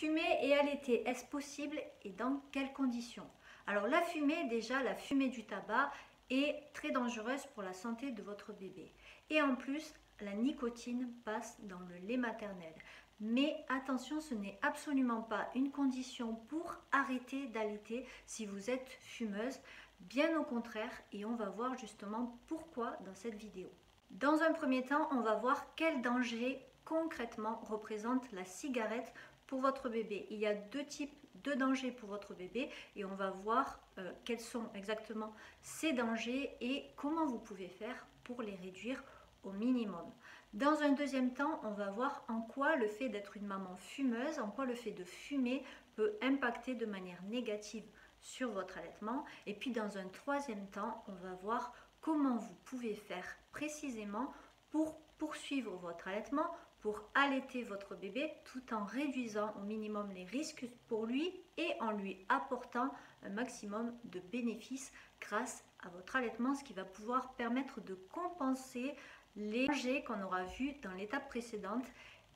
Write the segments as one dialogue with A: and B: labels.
A: Fumer et allaiter, est-ce possible et dans quelles conditions? Alors la fumée, déjà la fumée du tabac est très dangereuse pour la santé de votre bébé. Et en plus, la nicotine passe dans le lait maternel. Mais attention, ce n'est absolument pas une condition pour arrêter d'allaiter si vous êtes fumeuse. Bien au contraire, et on va voir justement pourquoi dans cette vidéo. Dans un premier temps, on va voir quel danger concrètement représente la cigarette pour votre bébé. Il y a deux types de dangers pour votre bébé et on va voir euh, quels sont exactement ces dangers et comment vous pouvez faire pour les réduire au minimum. Dans un deuxième temps, on va voir en quoi le fait d'être une maman fumeuse, en quoi le fait de fumer peut impacter de manière négative sur votre allaitement. Et puis dans un troisième temps, on va voir comment vous pouvez faire précisément pour poursuivre votre allaitement, pour allaiter votre bébé tout en réduisant au minimum les risques pour lui et en lui apportant un maximum de bénéfices grâce à votre allaitement, ce qui va pouvoir permettre de compenser les dangers qu'on aura vus dans l'étape précédente.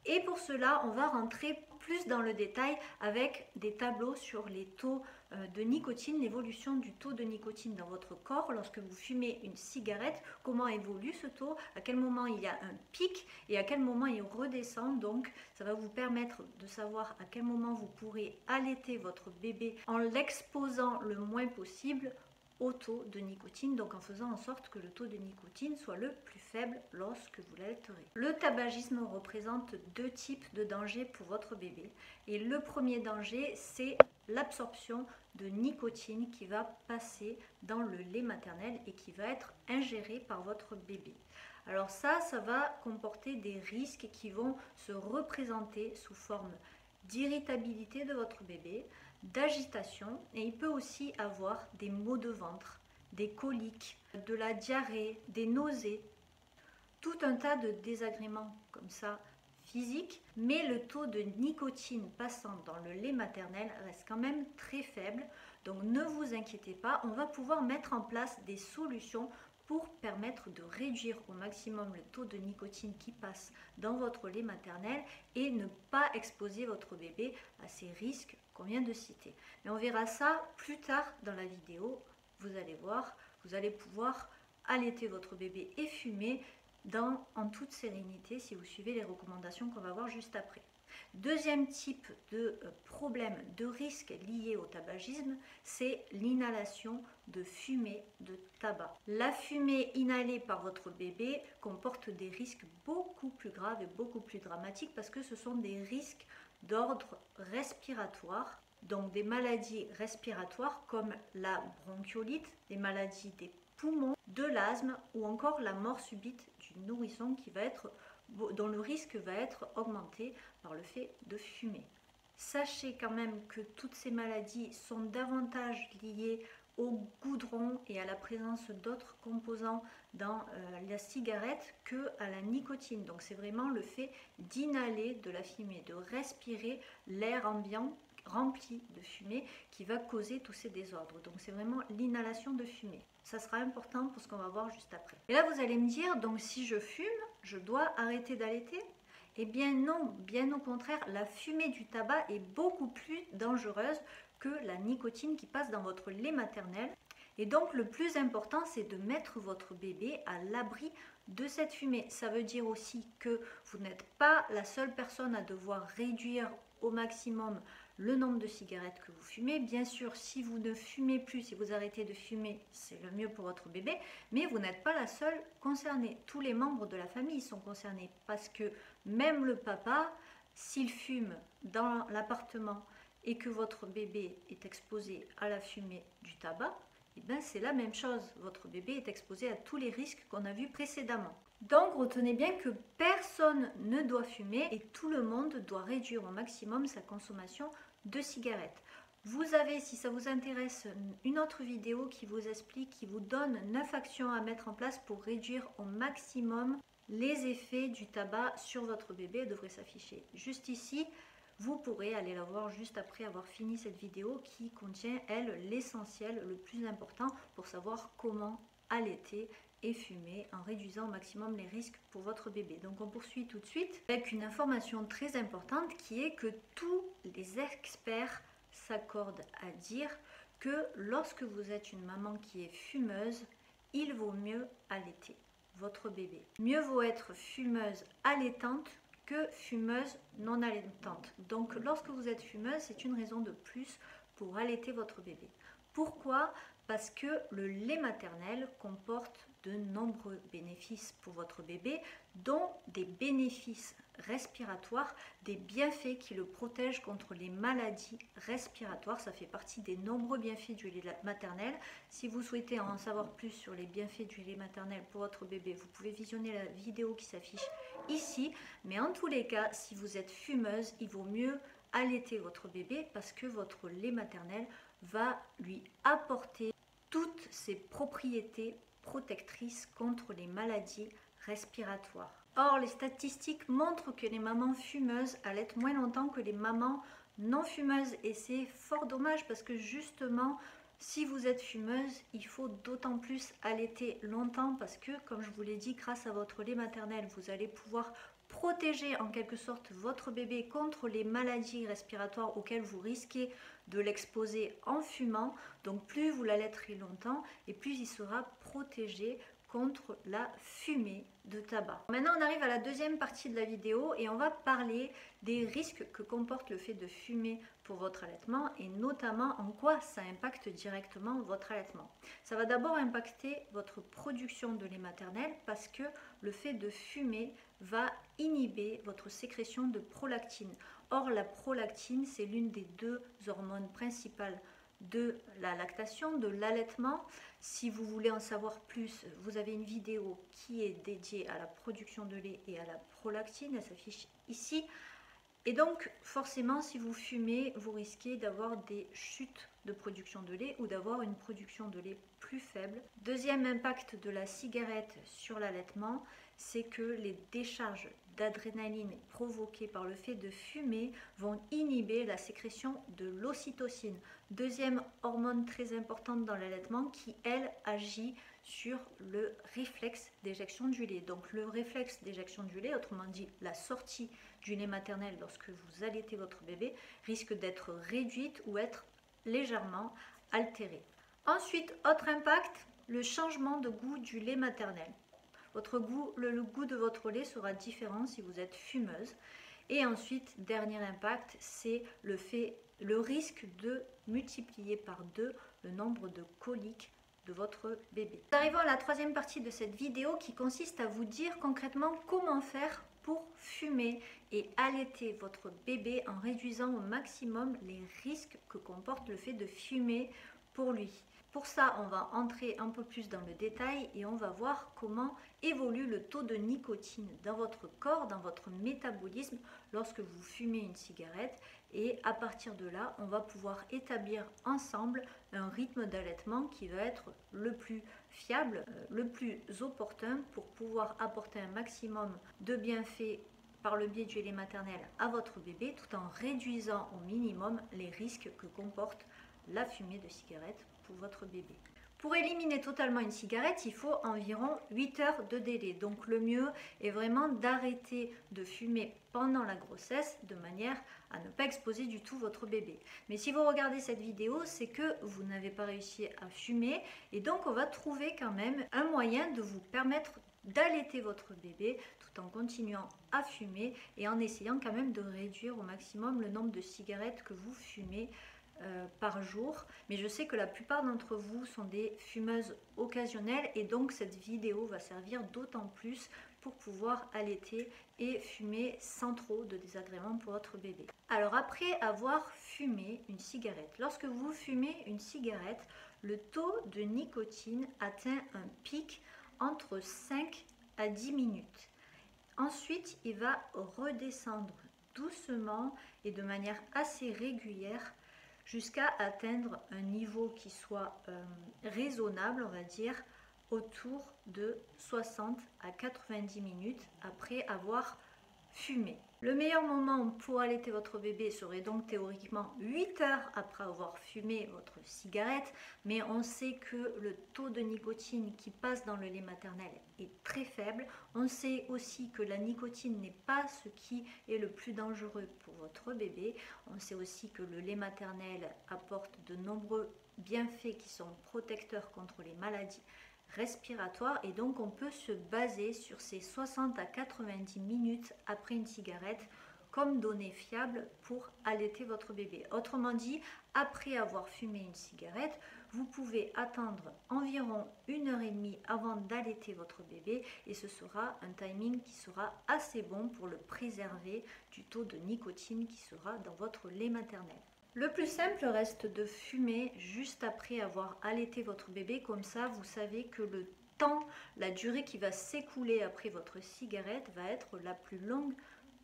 A: Et pour cela, on va rentrer plus dans le détail avec des tableaux sur les taux euh, de nicotine, l'évolution du taux de nicotine dans votre corps lorsque vous fumez une cigarette, comment évolue ce taux, à quel moment il y a un pic et à quel moment il redescend? Donc ça va vous permettre de savoir à quel moment vous pourrez allaiter votre bébé en l'exposant le moins possible au taux de nicotine, donc en faisant en sorte que le taux de nicotine soit le plus faible lorsque vous l'allaiterez. Le tabagisme représente deux types de dangers pour votre bébé. Et le premier danger, c'est l'absorption de nicotine qui va passer dans le lait maternel et qui va être ingéré par votre bébé. Alors ça, ça va comporter des risques qui vont se représenter sous forme d'irritabilité de votre bébé, d'agitation et il peut aussi avoir des maux de ventre, des coliques, de la diarrhée, des nausées, tout un tas de désagréments comme ça physiques, mais le taux de nicotine passant dans le lait maternel reste quand même très faible. Donc ne vous inquiétez pas, on va pouvoir mettre en place des solutions pour permettre de réduire au maximum le taux de nicotine qui passe dans votre lait maternel et ne pas exposer votre bébé à ces risques qu'on vient de citer. Mais on verra ça plus tard dans la vidéo. Vous allez voir, vous allez pouvoir allaiter votre bébé et fumer dans, en toute sérénité si vous suivez les recommandations qu'on va voir juste après. Deuxième type de euh, problème, de risque lié au tabagisme, c'est l'inhalation de fumée de tabac. La fumée inhalée par votre bébé comporte des risques beaucoup plus graves et beaucoup plus dramatiques parce que ce sont des risques d'ordre respiratoire, donc des maladies respiratoires comme la bronchiolite, des maladies des poumons, de l'asthme ou encore la mort subite du nourrisson qui va être dont le risque va être augmenté par le fait de fumer. Sachez quand même que toutes ces maladies sont davantage liées au goudron et à la présence d'autres composants dans euh, la cigarette que à la nicotine. Donc c'est vraiment le fait d'inhaler de la fumée, de respirer l'air ambiant rempli de fumée qui va causer tous ces désordres. Donc c'est vraiment l'inhalation de fumée. Ça sera important pour ce qu'on va voir juste après. Et là vous allez me dire, donc si je fume, je dois arrêter d'allaiter? Eh bien non, bien au contraire, la fumée du tabac est beaucoup plus dangereuse que la nicotine qui passe dans votre lait maternel. Et donc le plus important, c'est de mettre votre bébé à l'abri de cette fumée. Ça veut dire aussi que vous n'êtes pas la seule personne à devoir réduire au maximum le nombre de cigarettes que vous fumez. Bien sûr, si vous ne fumez plus, si vous arrêtez de fumer, c'est le mieux pour votre bébé, mais vous n'êtes pas la seule concernée. Tous les membres de la famille sont concernés parce que même le papa, s'il fume dans l'appartement et que votre bébé est exposé à la fumée du tabac, eh ben c'est la même chose. Votre bébé est exposé à tous les risques qu'on a vus précédemment. Donc retenez bien que personne ne doit fumer et tout le monde doit réduire au maximum sa consommation de cigarettes. Vous avez, si ça vous intéresse, une autre vidéo qui vous explique, qui vous donne 9 actions à mettre en place pour réduire au maximum les effets du tabac sur votre bébé. Elle devrait s'afficher juste ici. Vous pourrez aller la voir juste après avoir fini cette vidéo qui contient, elle, l'essentiel, le plus important pour savoir comment allaiter et fumer en réduisant au maximum les risques pour votre bébé. Donc on poursuit tout de suite avec une information très importante qui est que tous les experts s'accordent à dire que lorsque vous êtes une maman qui est fumeuse, il vaut mieux allaiter votre bébé. Mieux vaut être fumeuse allaitante que fumeuse non allaitante. Donc lorsque vous êtes fumeuse, c'est une raison de plus pour allaiter votre bébé. Pourquoi? Parce que le lait maternel comporte de nombreux bénéfices pour votre bébé, dont des bénéfices respiratoires, des bienfaits qui le protègent contre les maladies respiratoires. Ça fait partie des nombreux bienfaits du lait maternel. Si vous souhaitez en savoir plus sur les bienfaits du lait maternel pour votre bébé, vous pouvez visionner la vidéo qui s'affiche ici. Mais en tous les cas, si vous êtes fumeuse, il vaut mieux allaiter votre bébé parce que votre lait maternel va lui apporter toutes ses propriétés protectrices contre les maladies respiratoires. Or, les statistiques montrent que les mamans fumeuses allaitent moins longtemps que les mamans non fumeuses et c'est fort dommage parce que justement, si vous êtes fumeuse, il faut d'autant plus allaiter longtemps parce que, comme je vous l'ai dit, grâce à votre lait maternel, vous allez pouvoir protéger en quelque sorte votre bébé contre les maladies respiratoires auxquelles vous risquez de l'exposer en fumant. Donc plus vous l'allaiterez longtemps et plus il sera protégé contre la fumée de tabac. Maintenant on arrive à la deuxième partie de la vidéo et on va parler des risques que comporte le fait de fumer pour votre allaitement et notamment en quoi ça impacte directement votre allaitement. Ça va d'abord impacter votre production de lait maternel parce que le fait de fumer va inhiber votre sécrétion de prolactine. Or la prolactine c'est l'une des deux hormones principales de la lactation, de l'allaitement. Si vous voulez en savoir plus, vous avez une vidéo qui est dédiée à la production de lait et à la prolactine, elle s'affiche ici. Et donc forcément, si vous fumez, vous risquez d'avoir des chutes de production de lait ou d'avoir une production de lait plus faible. Deuxième impact de la cigarette sur l'allaitement, c'est que les décharges d'adrénaline provoquées par le fait de fumer vont inhiber la sécrétion de l'ocytocine, deuxième hormone très importante dans l'allaitement qui, elle, agit sur le réflexe d'éjection du lait. Donc le réflexe d'éjection du lait, autrement dit la sortie du lait maternel lorsque vous allaitez votre bébé, risque d'être réduite ou être légèrement altérée. Ensuite, autre impact, le changement de goût du lait maternel. Votre goût, le, goût de votre lait sera différent si vous êtes fumeuse. Et ensuite, dernier impact, c'est le risque de multiplier par deux le nombre de coliques de votre bébé. Nous arrivons à la troisième partie de cette vidéo qui consiste à vous dire concrètement comment faire pour fumer et allaiter votre bébé en réduisant au maximum les risques que comporte le fait de fumer pour lui. Pour ça, on va entrer un peu plus dans le détail et on va voir comment évolue le taux de nicotine dans votre corps, dans votre métabolisme lorsque vous fumez une cigarette. Et à partir de là, on va pouvoir établir ensemble un rythme d'allaitement qui va être le plus fiable, euh, le plus opportun pour pouvoir apporter un maximum de bienfaits par le biais du lait maternel à votre bébé tout en réduisant au minimum les risques que comporte la fumée de cigarette pour votre bébé. Pour éliminer totalement une cigarette, il faut environ 8 heures de délai. Donc le mieux est vraiment d'arrêter de fumer pendant la grossesse de manière à ne pas exposer du tout votre bébé. Mais si vous regardez cette vidéo, c'est que vous n'avez pas réussi à fumer et donc on va trouver quand même un moyen de vous permettre d'allaiter votre bébé tout en continuant à fumer et en essayant quand même de réduire au maximum le nombre de cigarettes que vous fumez euh, par jour. Mais je sais que la plupart d'entre vous sont des fumeuses occasionnelles et donc cette vidéo va servir d'autant plus pour pouvoir allaiter et fumer sans trop de désagréments pour votre bébé. Alors après avoir fumé une cigarette, lorsque vous fumez une cigarette, le taux de nicotine atteint un pic entre 5 à 10 minutes. Ensuite, il va redescendre doucement et de manière assez régulière jusqu'à atteindre un niveau qui soit euh, raisonnable, on va dire, autour de 60 à 90 minutes après avoir fumer. Le meilleur moment pour allaiter votre bébé serait donc théoriquement 8 heures après avoir fumé votre cigarette, mais on sait que le taux de nicotine qui passe dans le lait maternel est très faible. On sait aussi que la nicotine n'est pas ce qui est le plus dangereux pour votre bébé. On sait aussi que le lait maternel apporte de nombreux bienfaits qui sont protecteurs contre les maladies respiratoire et donc on peut se baser sur ces 60 à 90 minutes après une cigarette comme données fiables pour allaiter votre bébé. Autrement dit, après avoir fumé une cigarette, vous pouvez attendre environ une heure et demie avant d'allaiter votre bébé et ce sera un timing qui sera assez bon pour le préserver du taux de nicotine qui sera dans votre lait maternel. Le plus simple reste de fumer juste après avoir allaité votre bébé, comme ça vous savez que le temps, la durée qui va s'écouler après votre cigarette va être la plus longue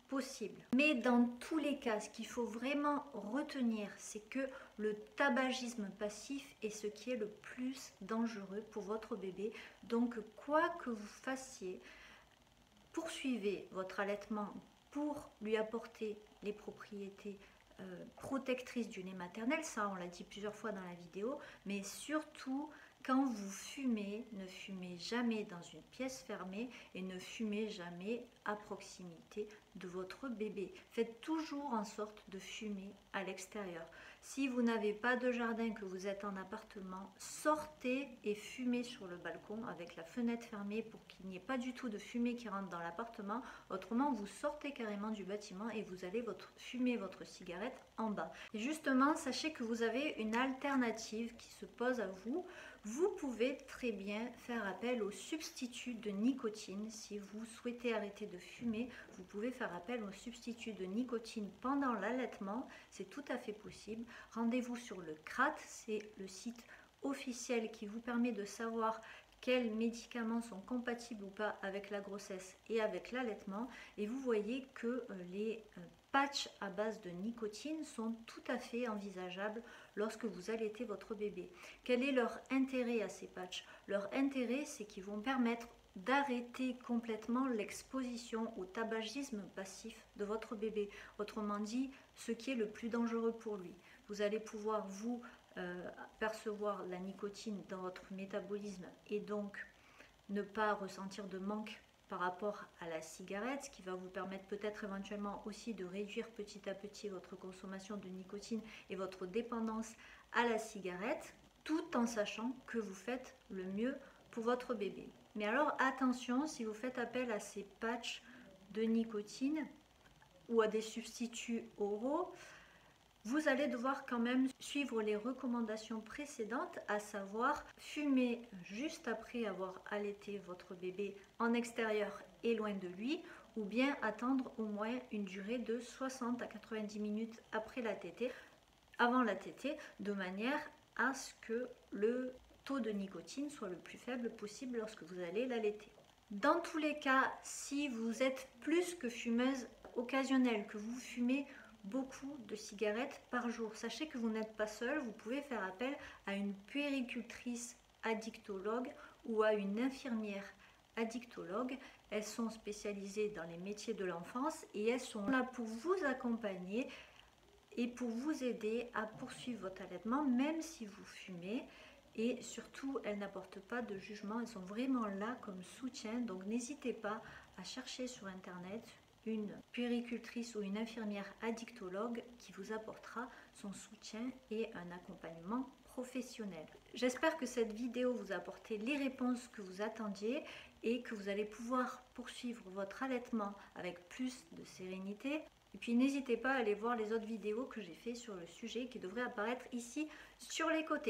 A: possible. Mais dans tous les cas, ce qu'il faut vraiment retenir, c'est que le tabagisme passif est ce qui est le plus dangereux pour votre bébé. Donc quoi que vous fassiez, poursuivez votre allaitement pour lui apporter les propriétés protectrice du lait maternel, ça on l'a dit plusieurs fois dans la vidéo, mais surtout quand vous fumez, ne fumez jamais dans une pièce fermée et ne fumez jamais à proximité de votre bébé. Faites toujours en sorte de fumer à l'extérieur. Si vous n'avez pas de jardin, que vous êtes en appartement, sortez et fumez sur le balcon avec la fenêtre fermée pour qu'il n'y ait pas du tout de fumée qui rentre dans l'appartement. Autrement, vous sortez carrément du bâtiment et vous allez fumer votre cigarette en bas. Et justement, sachez que vous avez une alternative qui se pose à vous vous pouvez très bien faire appel au substitut de nicotine. Si vous souhaitez arrêter de fumer, vous pouvez faire appel au substitut de nicotine pendant l'allaitement. C'est tout à fait possible. Rendez-vous sur le CRAT, c'est le site officiel qui vous permet de savoir quels médicaments sont compatibles ou pas avec la grossesse et avec l'allaitement. Et vous voyez que euh, les euh, patchs à base de nicotine sont tout à fait envisageables lorsque vous allaitez votre bébé. Quel est leur intérêt à ces patchs? Leur intérêt, c'est qu'ils vont permettre d'arrêter complètement l'exposition au tabagisme passif de votre bébé. Autrement dit, ce qui est le plus dangereux pour lui. Vous allez pouvoir vous euh, percevoir la nicotine dans votre métabolisme et donc ne pas ressentir de manque par rapport à la cigarette, ce qui va vous permettre peut-être éventuellement aussi de réduire petit à petit votre consommation de nicotine et votre dépendance à la cigarette, tout en sachant que vous faites le mieux pour votre bébé. Mais alors attention, si vous faites appel à ces patchs de nicotine ou à des substituts oraux, vous allez devoir quand même suivre les recommandations précédentes, à savoir fumer juste après avoir allaité votre bébé en extérieur et loin de lui, ou bien attendre au moins une durée de 60 à 90 minutes après la tétée, avant la tétée, de manière à ce que le taux de nicotine soit le plus faible possible lorsque vous allez l'allaiter. Dans tous les cas, si vous êtes plus que fumeuse occasionnelle, que vous fumez beaucoup de cigarettes par jour. Sachez que vous n'êtes pas seul, vous pouvez faire appel à une puéricultrice addictologue ou à une infirmière addictologue. Elles sont spécialisées dans les métiers de l'enfance et elles sont là pour vous accompagner et pour vous aider à poursuivre votre allaitement même si vous fumez. Et surtout, elles n'apportent pas de jugement, elles sont vraiment là comme soutien. Donc n'hésitez pas à chercher sur Internet une puéricultrice ou une infirmière addictologue qui vous apportera son soutien et un accompagnement professionnel. J'espère que cette vidéo vous a apporté les réponses que vous attendiez et que vous allez pouvoir poursuivre votre allaitement avec plus de sérénité. Et puis n'hésitez pas à aller voir les autres vidéos que j'ai fait sur le sujet qui devraient apparaître ici sur les côtés.